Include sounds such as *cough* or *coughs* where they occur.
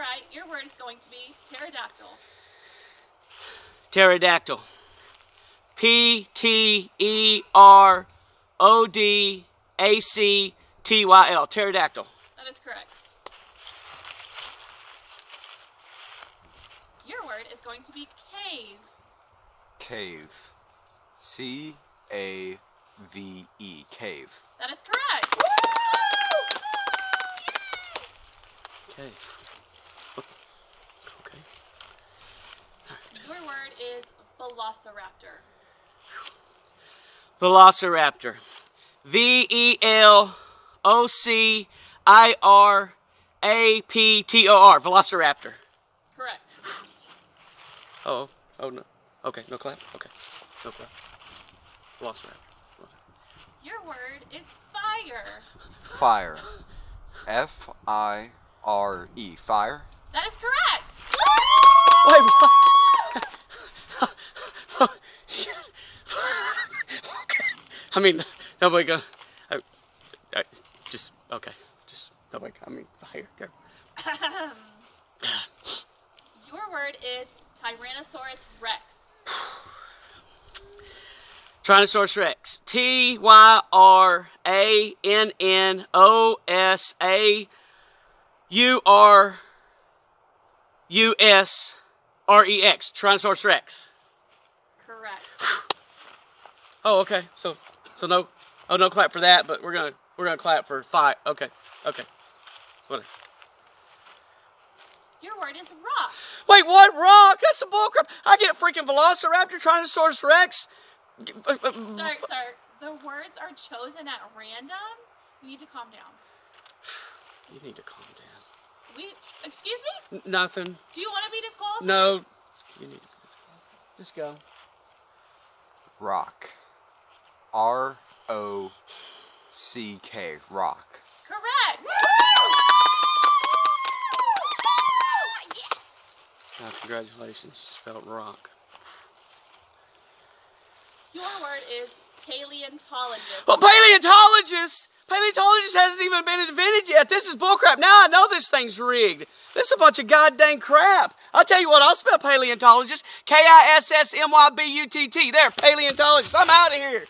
right, your word is going to be pterodactyl. Pterodactyl. P T E R O D A C T Y L. Pterodactyl. That is correct. Your word is going to be cave. Cave. C A V E. Cave. That is correct. Okay. Okay. Your word is velociraptor. Velociraptor. V E L O C I R A P T O R. Velociraptor. Correct. Oh, oh no. Okay, no clap. Okay, no clap. Velociraptor. Your word is fire. Fire. F I R E. Fire. That is correct. Wait, what? okay. I mean, *laughs* nobody go. I, I, just okay. Just nobody. I mean, fire. Go. *coughs* Your word is Tyrannosaurus Rex. *sighs* Tyrannosaurus Rex. T Y R A N N O S A U R U S R E X. Tyrannosaurus Rex. Correct. *sighs* Oh, okay. So, so no, oh no clap for that, but we're gonna we're gonna clap for five. Okay, okay. Whatever. Your word is rock. Wait, what? Rock? That's a bullcrap. I get freaking Velociraptor, Tyrannosaurus Rex. Sorry, uh, uh, Sir, sir, the words are chosen at random. You need to calm down. You need to calm down. We, excuse me? N- nothing. Do you want to be disqualified? No. You need to just go. Rock. R O C K. Rock. Correct. Oh, congratulations. You spelled rock. Your word is paleontologist. Well, paleontologist. Paleontologist hasn't even been invented yet. This is bullcrap. Now I know this thing's rigged. This is a bunch of goddamn crap. I'll tell you what, I'll spell paleontologist. K I S S M Y B U T T. There, paleontologist. I'm out of here.